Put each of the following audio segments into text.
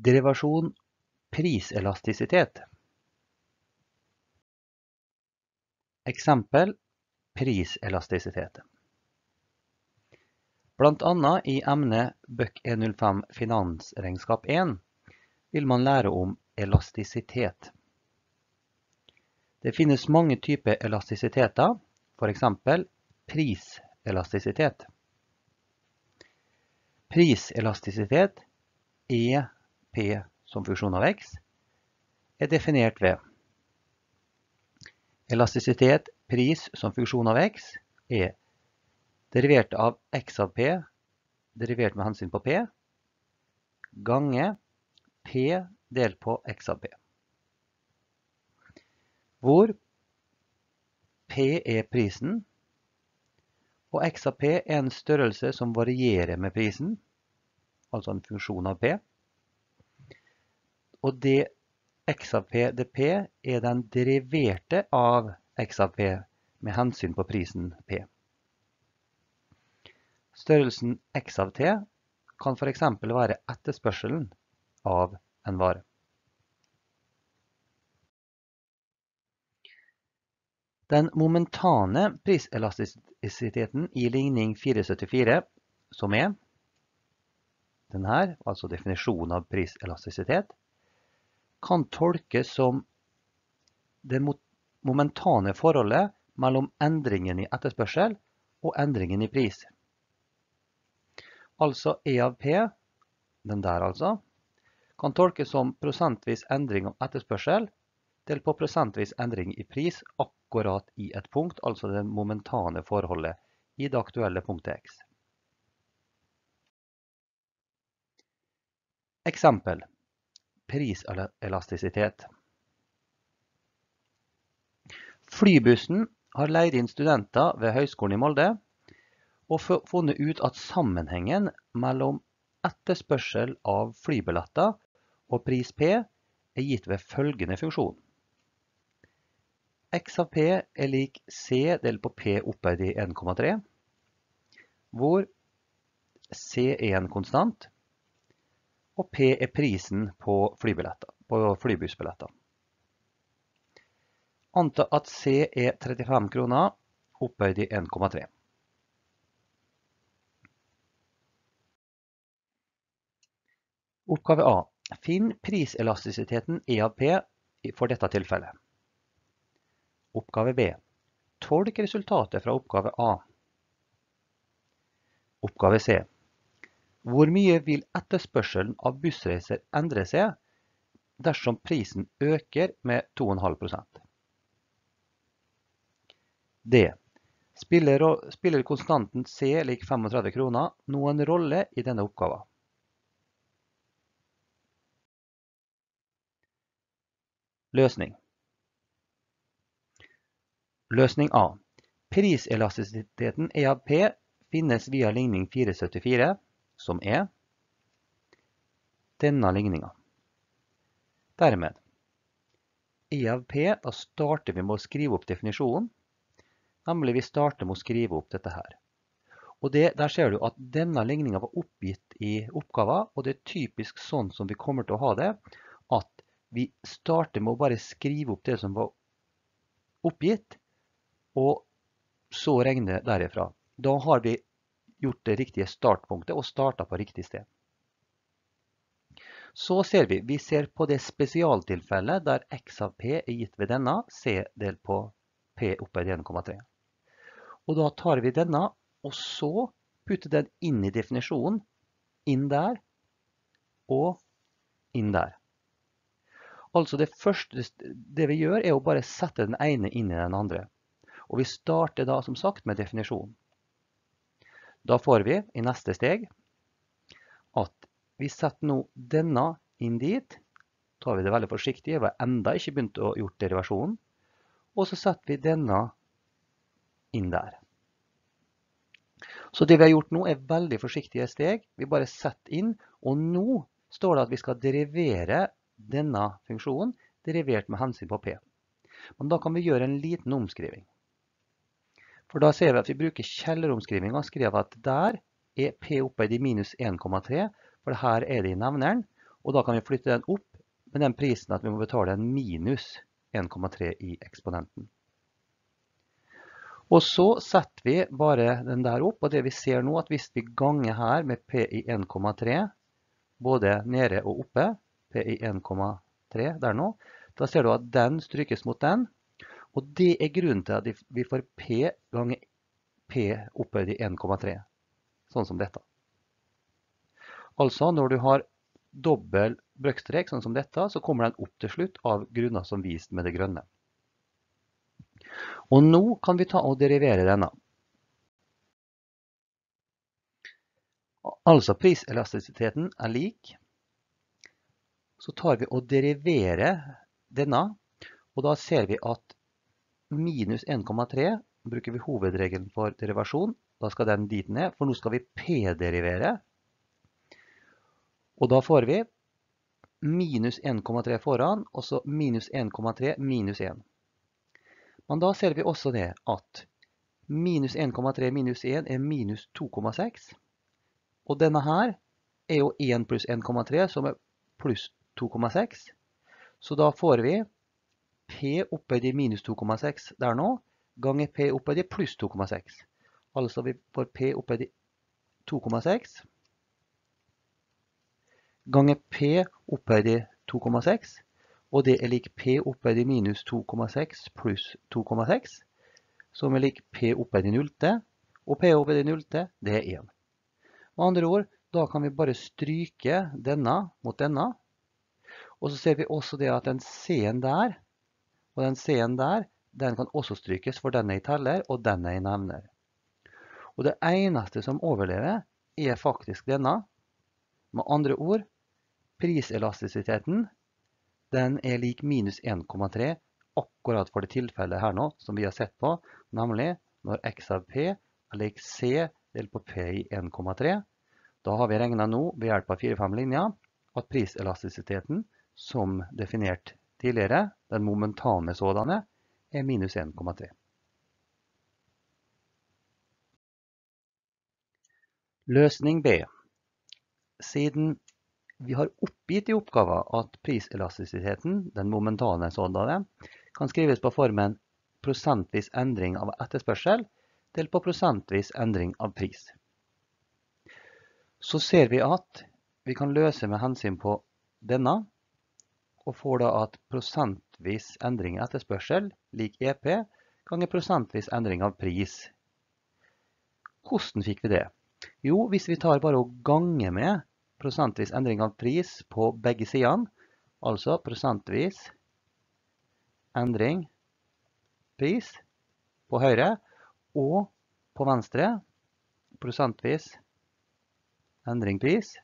Derivasjon priselastisitet. Eksempel priselastisitet. Blant annet i emnet Bøk 105 Finansregnskap 1 vil man lære om elastisitet. Det finnes mange typer elastisiteter, eksempel priselastisitet. Priselastisitet, Som funksjon av x, er definert ved elastisitet pris som funksjon av x er derivert av x av p, derivert med hensyn på p, gange p delt på x av p. Hvor p er prisen, og x av p er en størrelse som varierer med prisen, altså en funksjon av p. Og det x av p dp er den deriverte av x av p med hensyn på prisen p. Størrelsen x av t kan f.eks. være etterspørselen av en vare. Den momentane priselastisiteten i ligning 474, som er den her, altså definisjonen av priselastisitet, kan tolkes som det momentane forholdet mellom endringen i etterspørsel og endringen i pris. Altså E av P, den der altså, kan tolkes som prosentvis endring av etterspørsel delt på prosentvis endring i pris akkurat i et punkt, altså det momentane forholdet i det aktuelle punktet X. Eksempel priselastisitet. Flybussen har leid inn studenter ved Høgskolen i Molde og funnet ut at sammenhengen mellom etterspørsel av flybilletter og pris P er gitt ved følgende funksjon. X av P er lik C delt på P opphøyd i 1,3, hvor C er en konstant, og P er prisen på, på flybussbilletter. Anta at C er 35 kroner, opphøyd i 1,3. Oppgave A. Finn priselastisiteten E av P for dette tilfellet. Oppgave B. Tolk resultatet fra oppgave A. Oppgave C. Hvor mye vil etterspørselen av bussreiser endre seg dersom prisen øker med 2,5% D. Spiller, spiller konstanten C lik 35 kroner noen rolle i denne oppgaven? Løsning. Løsning A. Priselastisiteten E av P finnes via ligning 474, som er denne ligninga. Dermed i av P, da starter vi med å skrive opp definisjonen. Nemlig vi starter med å skrive opp dette her. Og det, der ser du at denne ligninga var oppgitt i oppgaven, og det er typisk sånn som vi kommer til å ha det, at vi starter med å bare skrive opp det som var oppgitt, og så regne derifra. Da har vi gjort det riktige startpunktet og startet på riktig sted. Så ser vi, vi ser på det spesialtilfellet der x av p er gitt ved denne, c delt på p opphøyd 1,3. Og da tar vi denne, og så putter den inn i definisjonen, inn der, og inn der. Altså det første det vi gjør er å bare sette den ene inn i den andre. Og vi starter da som sagt med definisjonen. Da får vi i neste steg at vi setter nå denne inn dit. Tar vi det veldig forsiktig, vi har enda ikke begynt å gjort derivasjonen. Og så setter vi denne inn der. Så det vi har gjort nå er veldig forsiktige steg. Vi bare setter inn, og nå står det at vi skal derivere denne funksjonen derivert med hensyn på p. Men da kan vi gjøre en liten omskriving. For da ser vi at vi bruker kjelleromskrivinga og skriver at der er p oppe i minus 1,3, for her er det i nevneren. Og da kan vi flytte den opp med den prisen at vi må betale en minus 1,3 i eksponenten. Og så setter vi bare den der opp, og det vi ser nå at hvis vi ganger her med P i 1,3, både nede og oppe, P i 1,3 der nå, da ser du at den strykes mot den, og det er grunnen til at vi får P ganger P opphøyd i 1,3, sånn som dette. Altså, når du har dobbel brøkstrek, sånn som dette, så kommer den opp til slutt av grunner som vist med det grønne. Og nå kan vi ta og derivere denne. Altså priselastisiteten er lik. Så tar vi og deriverer denne, og da ser vi at minus 1,3 bruker vi hovedregelen for derivasjon. Da skal den dit ned, for nå skal vi p-derivere. Og da får vi minus 1,3 foran, og så minus 1,3 minus 1. Men da ser vi også det at minus 1,3 minus 1 er minus 2,6. Og denne her er jo 1 pluss 1,3 som er pluss 2,6. Så da får vi P opphøyd i minus 2,6 der nå, ganger P opphøyd i pluss 2,6. Altså vi får P opphøyd i 2,6 ganger P opphøyd i 2,6, og det er lik P opphøyd i minus 2,6 pluss 2,6, som er lik P opphøyd i nullte, og P opphøyd i nullte, det er 1. Med andre ord, da kan vi bare stryke denne mot denne, og så ser vi også det at den C-en der, og den C-en der, den kan også strykes, for den jeg teller, og den jeg nevner. Og det eneste som overlever, er faktisk denne. Med andre ord, priselastisiteten, den er lik minus 1,3, akkurat for det tilfellet her nå, som vi har sett på, nemlig når x av p er lik c delt på p i 1,3. Da har vi regnet nå ved hjelp av 4-5 linjer at priselastisiteten som definert tidligere, den momentane sådanne, er minus 1,3. Løsning B. Siden vi har oppgitt i oppgaven at priselastisiteten, den momentane sådanne, kan skrives på formen prosentvis endring av etterspørsel delt på prosentvis endring av pris. Så ser vi at vi kan løse med hensyn på denne, og får da at prosentvis endring i etterspørsel lik EP ganger prosentvis endring av pris. Hvordan fikk vi det? Jo, hvis vi tar bare og ganger med prosentvis endring av pris på begge sidene, altså prosentvis endring pris på høyre og på venstre prosentvis endring pris,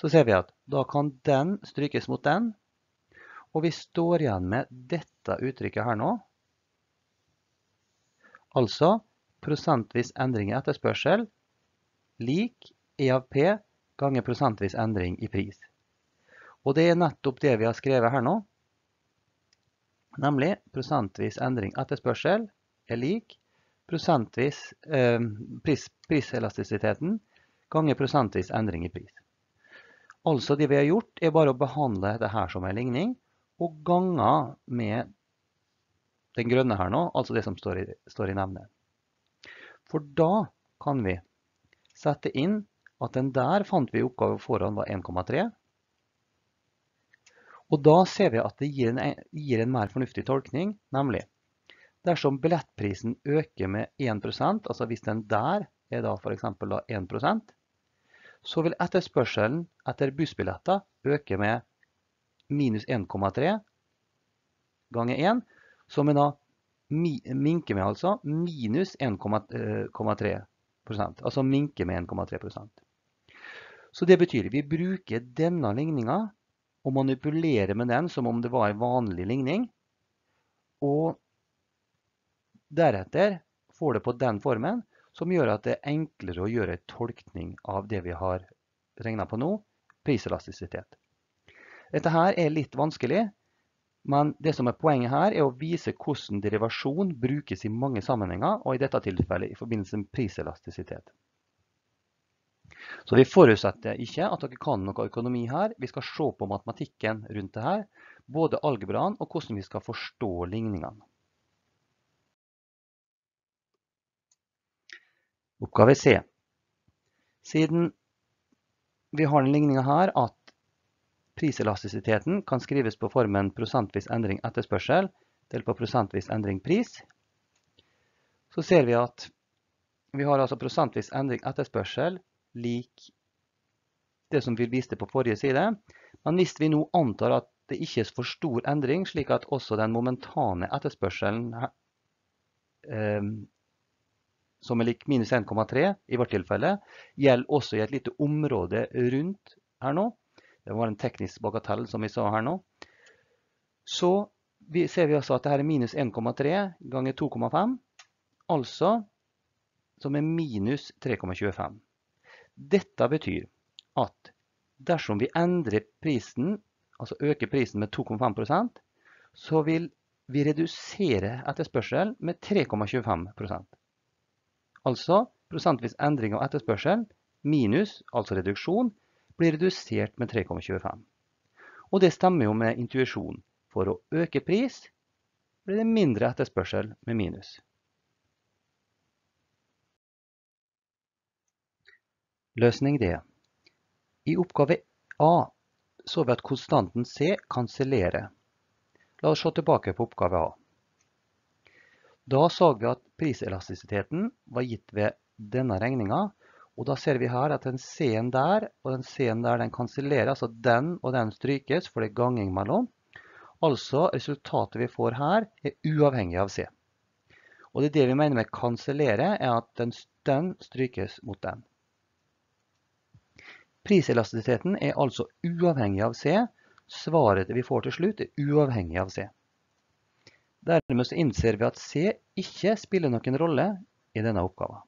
så ser vi at da kan den strykes mot den, og vi står igjen med dette uttrykket her nå. Altså prosentvis endring i etterspørsel lik E av P ganger prosentvis endring i pris. Og det er nettopp det vi har skrevet her nå. Nemlig prosentvis endring etterspørsel er lik prosentvis eh, pris, priselastisiteten ganger prosentvis endring i pris. Altså det vi har gjort er bare å behandle dette som en ligning, og gange med den grønne her nå, altså det som står i, står i nevnet. For da kan vi sette inn at den der fant vi oppgave foran var 1,3. Og da ser vi at det gir en, gir en mer fornuftig tolkning, nemlig dersom billettprisen øker med 1%, altså hvis den der er da for eksempel da 1%, så vil etterspørselen etter bussbilletter øke med minus 1,3 ganger 1, som er da minker med altså minus 1,3% Altså minker med 1,3% Så det betyr vi bruker denne ligninga og manipulerer med den som om det var en vanlig ligning. Og deretter får det på den formen som gjør at det er enklere å gjøre en tolkning av det vi har regnet på nå, priselastisitet. Dette her er litt vanskelig, men det som er poenget her er å vise hvordan derivasjon brukes i mange sammenhenger, og i dette tilfellet i forbindelse med priselastisitet. Så vi forutsetter ikke at dere kan noe økonomi her. Vi skal se på matematikken rundt det her, både algebraen og hvordan vi skal forstå ligningene. Oppgave C. Siden vi har den ligninga her at priselastisiteten kan skrives på formen prosentvis endring etterspørsel delt på prosentvis endring pris, så ser vi at vi har altså prosentvis endring etterspørsel lik det som vi viste på forrige side. Men hvis vi nå antar at det ikke er for stor endring, slik at også den momentane etterspørselen eh, som er lik minus 1,3 i vårt tilfelle, gjelder også i et lite område rundt her nå. Det var en teknisk bagatell som vi sa her nå. Så vi ser vi altså at dette er minus 1,3 ganger 2,5, altså som er minus 3,25. Dette betyr at dersom vi endrer prisen, altså øker prisen med 2,5% så vil vi redusere etterspørsel med 3,25 Altså prosentvis endring av etterspørsel minus, altså reduksjon, blir redusert med 3,25. Og det stemmer jo med intuisjon. For å øke pris blir det mindre etterspørsel med minus. Løsning D. I oppgave A så vi at konstanten C kansellerer. La oss se tilbake på oppgave A. Da så vi at priselastisiteten var gitt ved denne regninga, og da ser vi her at den C-en der og den C-en der den kansellerer, altså den og den strykes, for det er ganging mellom. Altså resultatet vi får her er uavhengig av C. Og det, det vi mener med kansellere er at den, den strykes mot den. Priselastisiteten er altså uavhengig av C. Svaret vi får til slutt er uavhengig av C. Dermed innser vi at C ikke spiller noen rolle i denne oppgaven.